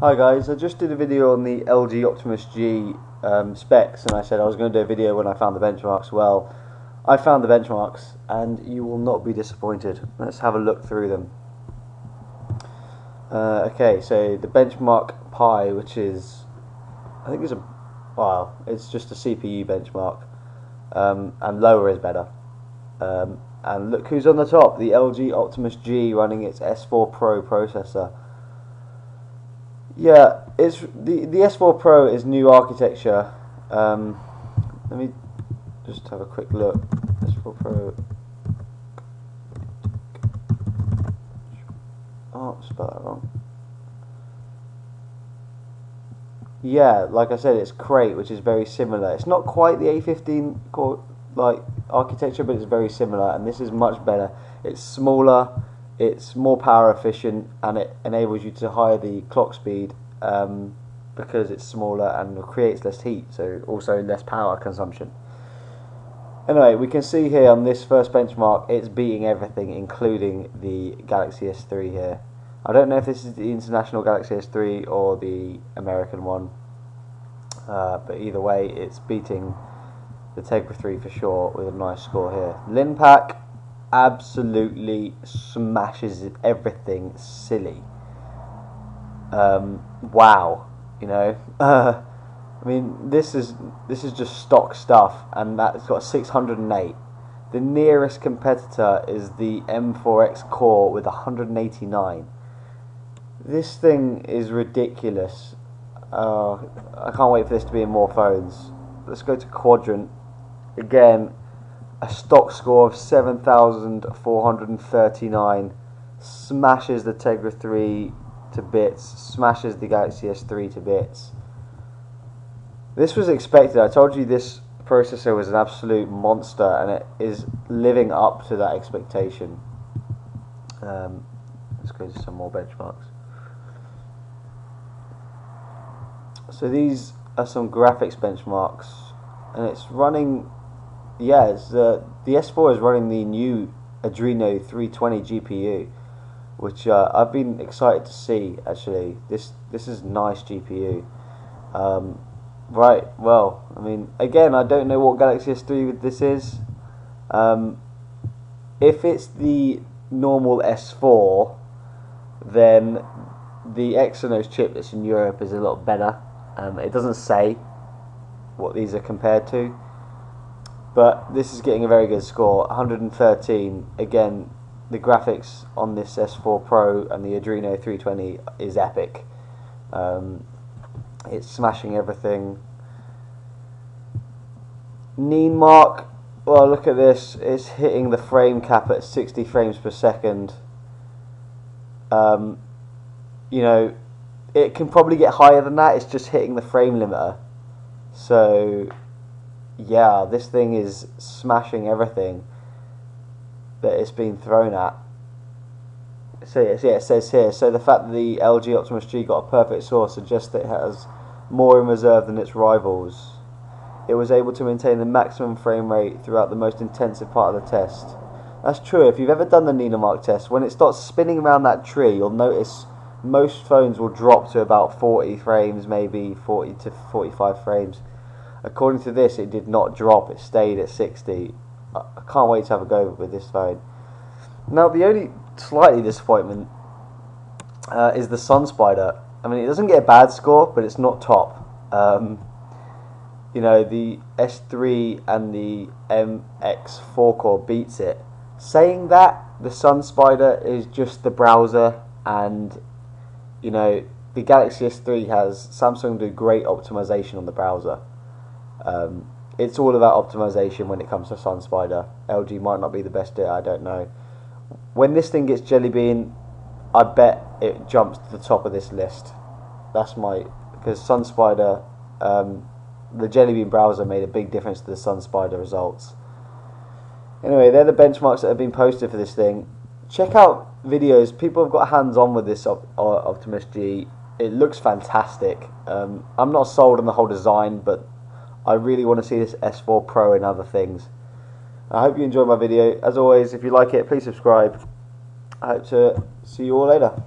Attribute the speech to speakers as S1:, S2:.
S1: Hi guys, I just did a video on the LG Optimus G um, specs and I said I was going to do a video when I found the benchmarks. Well, I found the benchmarks and you will not be disappointed. Let's have a look through them. Uh, okay, so the benchmark Pi, which is, I think it's a, well, it's just a CPU benchmark um, and lower is better. Um, and look who's on the top, the LG Optimus G running its S4 Pro processor. Yeah, it's the the S4 Pro is new architecture. Um, let me just have a quick look. S4 Pro. Oh, spelled that wrong. Yeah, like I said, it's Krait, which is very similar. It's not quite the A15 core like architecture, but it's very similar, and this is much better. It's smaller it's more power efficient and it enables you to higher the clock speed um, because it's smaller and creates less heat, so also less power consumption. Anyway, we can see here on this first benchmark, it's beating everything, including the Galaxy S3 here. I don't know if this is the international Galaxy S3 or the American one, uh, but either way, it's beating the Tegra 3 for sure with a nice score here. Linpack absolutely smashes everything silly. Um, wow, you know. I mean, this is this is just stock stuff, and that's got 608. The nearest competitor is the M4X Core with 189. This thing is ridiculous. Uh, I can't wait for this to be in more phones. Let's go to Quadrant. Again, a stock score of 7,439 smashes the Tegra 3 to bits, smashes the Galaxy S3 to bits. This was expected. I told you this processor was an absolute monster and it is living up to that expectation. Um, let's go to some more benchmarks. So these are some graphics benchmarks and it's running yeah, uh, the S4 is running the new Adreno 320 GPU, which uh, I've been excited to see. Actually, this this is nice GPU. Um, right, well, I mean, again, I don't know what Galaxy S3 this is. Um, if it's the normal S4, then the Exynos chip that's in Europe is a lot better. Um, it doesn't say what these are compared to. But this is getting a very good score, 113. Again, the graphics on this S4 Pro and the Adreno 320 is epic. Um, it's smashing everything. Nenamark, well, look at this. It's hitting the frame cap at 60 frames per second. Um, you know, it can probably get higher than that. It's just hitting the frame limiter. So yeah, this thing is smashing everything that it's been thrown at. So yeah, it says here. So the fact that the LG Optimus G got a perfect score suggests that it has more in reserve than its rivals. It was able to maintain the maximum frame rate throughout the most intensive part of the test. That's true. If you've ever done the Nenamark test, when it starts spinning around that tree, you'll notice most phones will drop to about 40 frames, maybe 40 to 45 frames According to this, it did not drop, it stayed at 60. I can't wait to have a go with this phone. Now, the only slightly disappointment uh, is the Sun Spider. I mean, it doesn't get a bad score, but it's not top. Um, you know, the S3 and the MX4 core beats it. Saying that, the Sun Spider is just the browser, and you know, the Galaxy S3 has Samsung do great optimization on the browser. Um, it's all about optimization when it comes to Sunspider. LG might not be the best at it, I don't know. When this thing gets Jelly Bean, I bet it jumps to the top of this list. That's my because Sunspider, um, the Jelly Bean browser made a big difference to the Sunspider results. Anyway, they're the benchmarks that have been posted for this thing. Check out videos. People have got hands on with this Op- Optimus G. It looks fantastic. Um, I'm not sold on the whole design, but I really want to see this S4 Pro and other things. I hope you enjoyed my video. As always, if you like it, please subscribe. I hope to see you all later.